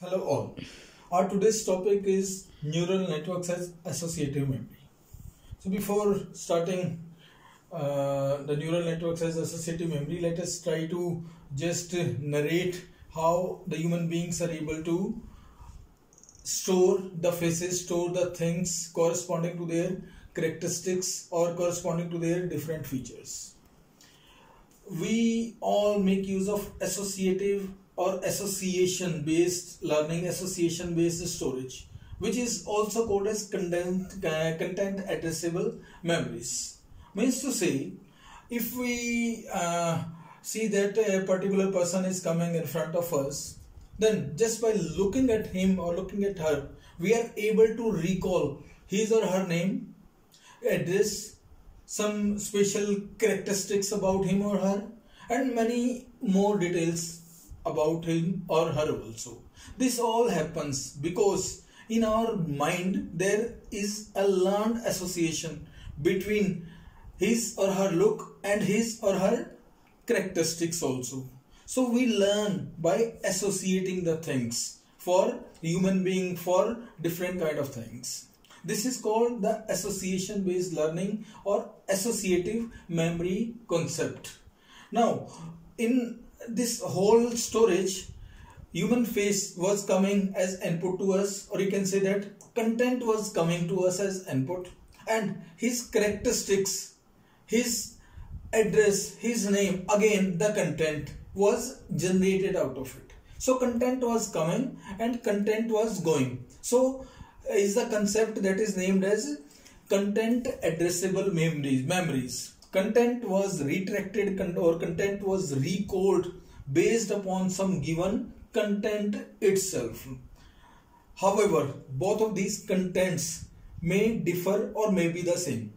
Hello all. Our today's topic is neural networks as associative memory. So before starting uh, the neural networks as associative memory, let us try to just narrate how the human beings are able to store the faces, store the things corresponding to their characteristics or corresponding to their different features. We all make use of associative or association based learning association based storage which is also called as content uh, content addressable memories. Means to say if we uh, see that a particular person is coming in front of us then just by looking at him or looking at her we are able to recall his or her name address some special characteristics about him or her and many more details about him or her also. This all happens because in our mind there is a learned association between his or her look and his or her characteristics also. So we learn by associating the things for human being for different kind of things. This is called the association based learning or associative memory concept. Now in this whole storage human face was coming as input to us or you can say that content was coming to us as input. And his characteristics his address his name again the content was generated out of it. So content was coming and content was going. So is the concept that is named as content addressable memories memories content was retracted or content was recalled based upon some given content itself. However, both of these contents may differ or may be the same.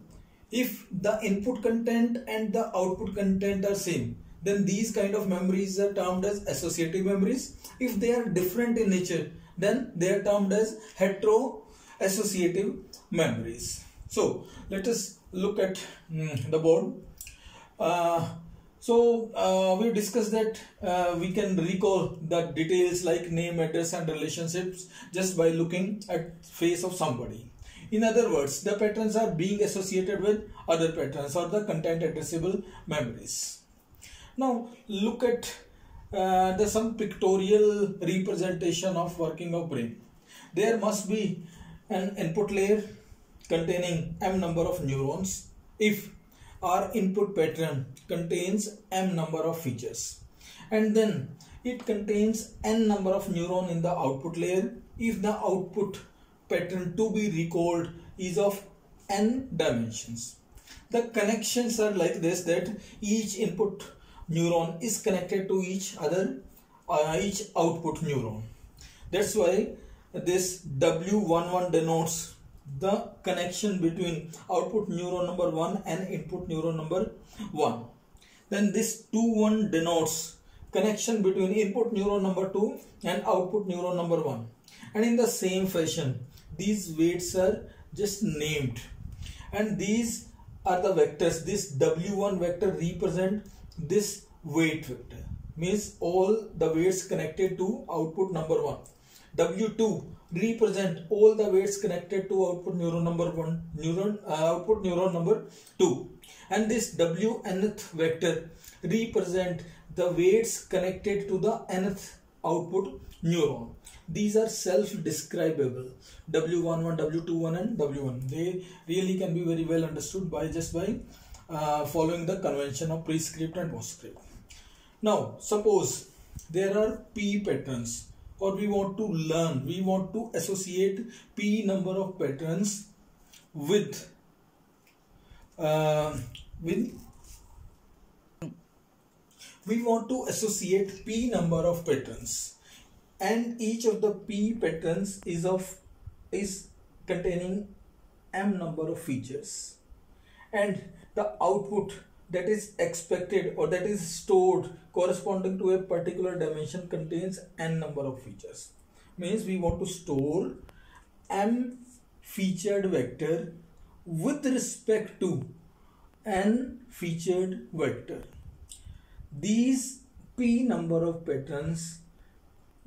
If the input content and the output content are same, then these kind of memories are termed as associative memories. If they are different in nature, then they are termed as hetero associative memories. So let us look at mm, the board. Uh, so uh, we discussed that uh, we can recall the details like name, address and relationships just by looking at face of somebody. In other words, the patterns are being associated with other patterns or the content addressable memories. Now look at uh, the some pictorial representation of working of brain. There must be an input layer containing m number of neurons if our input pattern contains m number of features and then it contains n number of neuron in the output layer if the output pattern to be recalled is of n dimensions. The connections are like this that each input neuron is connected to each other uh, each output neuron. That's why this W11 denotes the connection between output neuron number 1 and input neuron number 1. Then this 2 1 denotes connection between input neuron number 2 and output neuron number 1. And in the same fashion, these weights are just named. And these are the vectors. This W1 vector represent this weight vector. Means all the weights connected to output number 1. W2 represent all the weights connected to output neuron number 1 neuron uh, output neuron number 2 and this w nth vector represent the weights connected to the nth output neuron. These are self-describable. W11 w21 and w1 they really can be very well understood by just by uh, following the convention of prescript and postscript. Now suppose there are p patterns or we want to learn, we want to associate p number of patterns with uh, with we want to associate p number of patterns. And each of the p patterns is of is containing m number of features. And the output that is expected or that is stored corresponding to a particular dimension contains n number of features. Means we want to store m featured vector with respect to n featured vector. These p number of patterns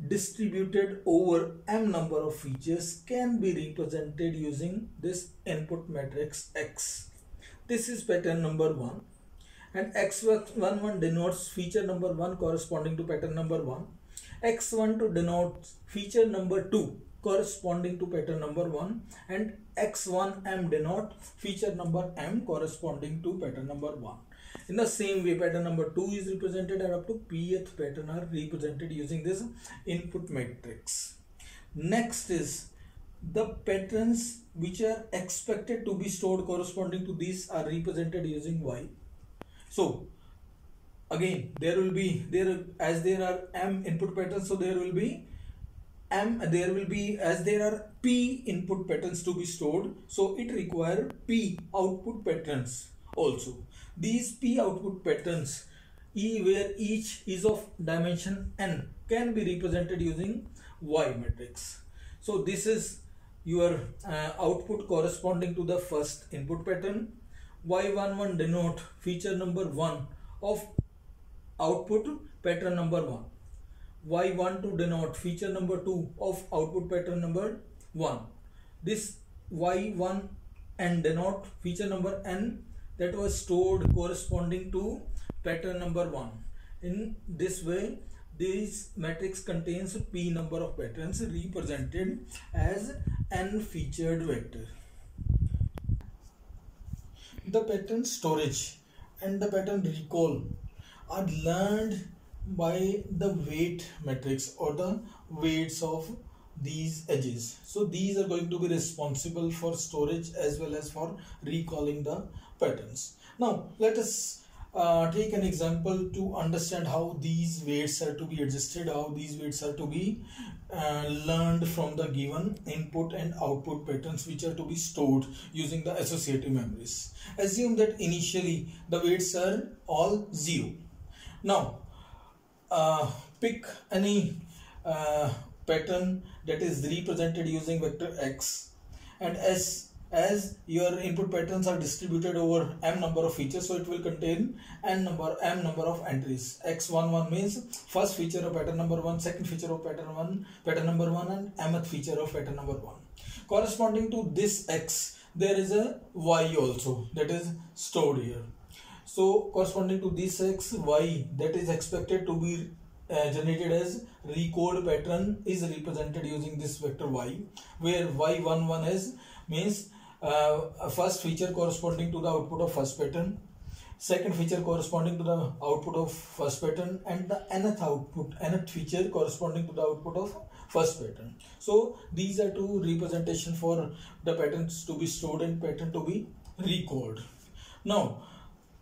distributed over m number of features can be represented using this input matrix X. This is pattern number 1 and X11 denotes feature number 1 corresponding to pattern number 1. X12 denotes feature number 2 corresponding to pattern number 1 and X1M denote feature number M corresponding to pattern number 1. In the same way, pattern number 2 is represented and up to pth pattern are represented using this input matrix. Next is the patterns which are expected to be stored corresponding to these are represented using Y. So again there will be there as there are m input patterns so there will be m there will be as there are p input patterns to be stored so it require p output patterns also these P output patterns E where each is of dimension n can be represented using Y matrix. So this is your uh, output corresponding to the first input pattern. Y11 denote feature number 1 of output pattern number 1. Y12 denote feature number 2 of output pattern number 1. This Y1 and denote feature number n that was stored corresponding to pattern number 1. In this way, this matrix contains p number of patterns represented as n featured vector. The pattern storage and the pattern recall are learned by the weight matrix or the weights of these edges. So these are going to be responsible for storage as well as for recalling the patterns. Now let us uh, take an example to understand how these weights are to be adjusted how these weights are to be uh, learned from the given input and output patterns which are to be stored using the associative memories. Assume that initially the weights are all zero. Now uh, pick any uh, pattern that is represented using vector x and as as your input patterns are distributed over m number of features so it will contain n number m number of entries. X11 means first feature of pattern number 1 second feature of pattern 1 pattern number 1 and mth feature of pattern number 1 corresponding to this x there is a y also that is stored here. So corresponding to this x y that is expected to be uh, generated as recode pattern is represented using this vector y where y11 is means uh, first feature corresponding to the output of first pattern second feature corresponding to the output of first pattern and the nth output nth feature corresponding to the output of first pattern. So these are two representation for the patterns to be stored and pattern to be recalled. Now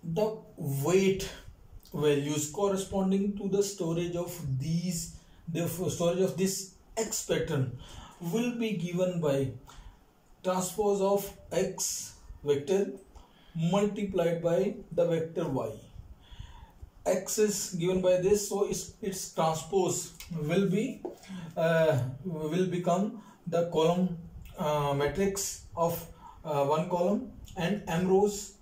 the weight values corresponding to the storage of these the storage of this x pattern will be given by transpose of x vector multiplied by the vector y. X is given by this so its, its transpose will be uh, will become the column uh, matrix of uh, one column and m rows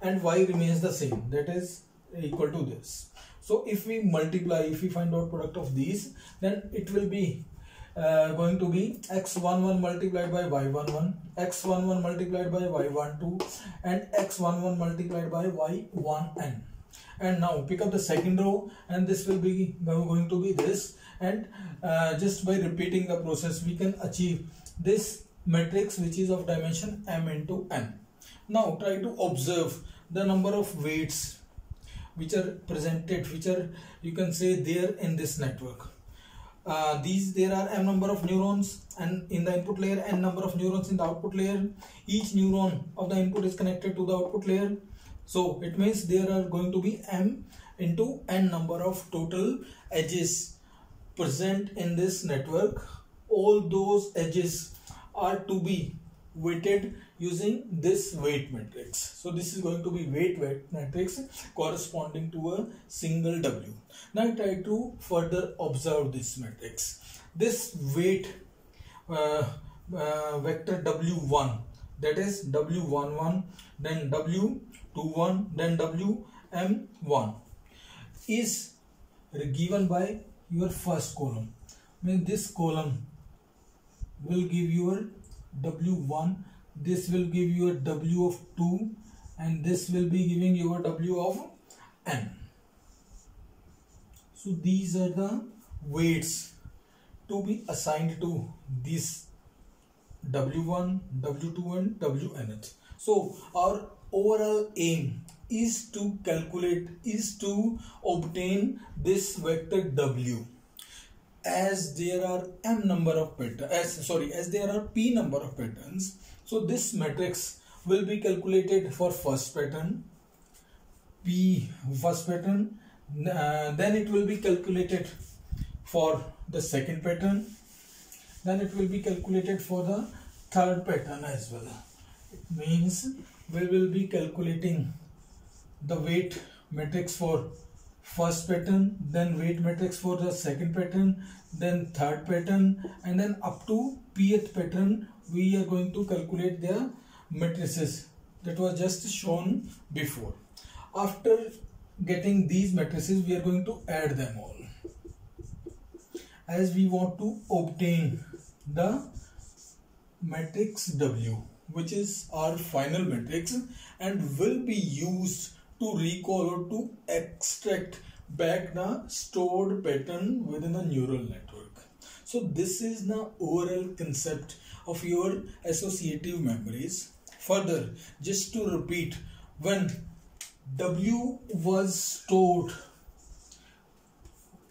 and y remains the same. That is equal to this. So if we multiply if we find out product of these then it will be uh, going to be x11 multiplied by y11 x11 multiplied by y12 and x11 multiplied by y1n and now pick up the second row and this will be going to be this. And uh, just by repeating the process we can achieve this matrix which is of dimension m into n. Now try to observe the number of weights which are presented which are you can say there in this network uh, these there are m number of neurons and in the input layer n number of neurons in the output layer. Each neuron of the input is connected to the output layer. So it means there are going to be m into n number of total edges present in this network. All those edges are to be weighted using this weight matrix. So this is going to be weight weight matrix corresponding to a single W. Now try to further observe this matrix. This weight uh, uh, vector W1 that is W11 then W21 then WM1 is given by your first column means this column will give you a w1 this will give you a w of 2 and this will be giving you a w of n. So these are the weights to be assigned to this w1 w2 and wnth so our overall aim is to calculate is to obtain this vector w as there are m number of patterns as sorry as there are p number of patterns so this matrix will be calculated for first pattern p first pattern uh, then it will be calculated for the second pattern then it will be calculated for the third pattern as well. It means we will be calculating the weight matrix for first pattern then weight matrix for the second pattern then third pattern and then up to pth pattern we are going to calculate the matrices that was just shown before. After getting these matrices we are going to add them all. As we want to obtain the matrix W which is our final matrix and will be used to recall or to extract back the stored pattern within a neural network. So this is the overall concept of your associative memories. Further, just to repeat, when W was stored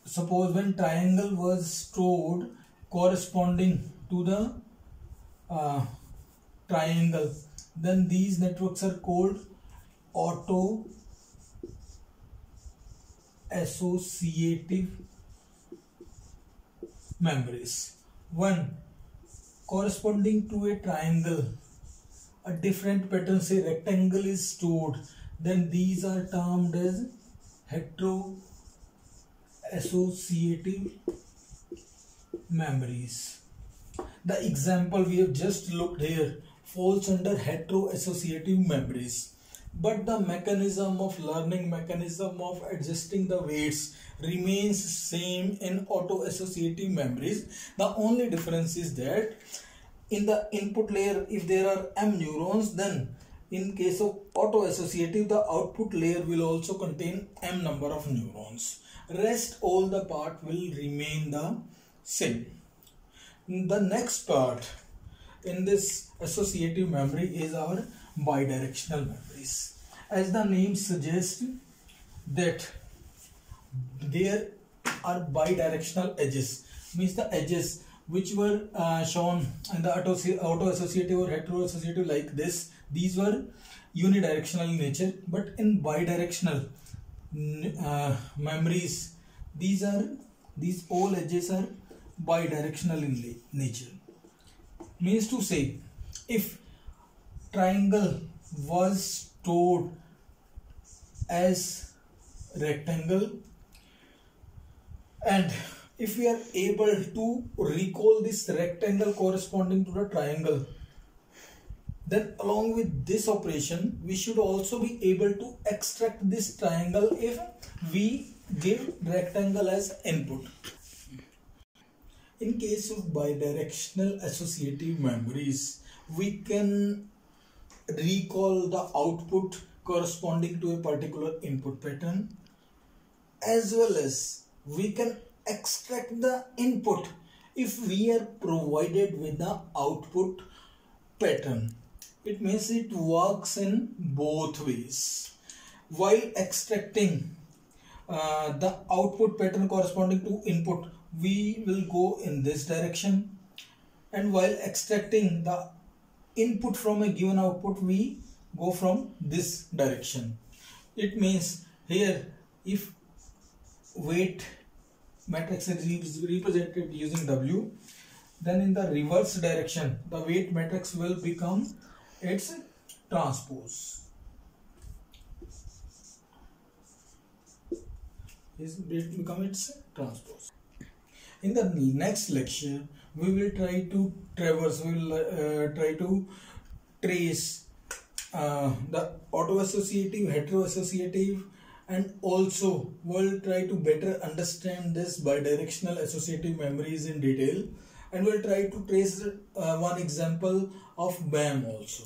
suppose when triangle was stored corresponding to the uh, triangle then these networks are called auto associative memories one corresponding to a triangle. A different pattern say rectangle is stored. Then these are termed as hetero associative memories the example we have just looked here falls under hetero-associative memories but the mechanism of learning mechanism of adjusting the weights remains same in auto-associative memories. The only difference is that in the input layer if there are m neurons then in case of auto-associative the output layer will also contain m number of neurons. Rest all the part will remain the same. The next part in this associative memory is our bidirectional memories. As the name suggests that there are bidirectional edges means the edges which were uh, shown in the auto associative or hetero associative like this these were unidirectional in nature. But in bidirectional uh, memories these are these all edges are bidirectional in nature. Means to say if triangle was stored as rectangle. And if we are able to recall this rectangle corresponding to the triangle then along with this operation we should also be able to extract this triangle if we give rectangle as input. In case of bidirectional associative memories we can recall the output corresponding to a particular input pattern as well as we can extract the input if we are provided with the output pattern. It means it works in both ways. While extracting uh, the output pattern corresponding to input we will go in this direction. And while extracting the input from a given output we go from this direction it means here if weight matrix is represented using w then in the reverse direction the weight matrix will become its transpose. Is become its transpose. In the next lecture, we will try to traverse, we will uh, try to trace uh, the auto-associative, hetero-associative and also we'll try to better understand this bidirectional associative memories in detail and we'll try to trace uh, one example of BAM also.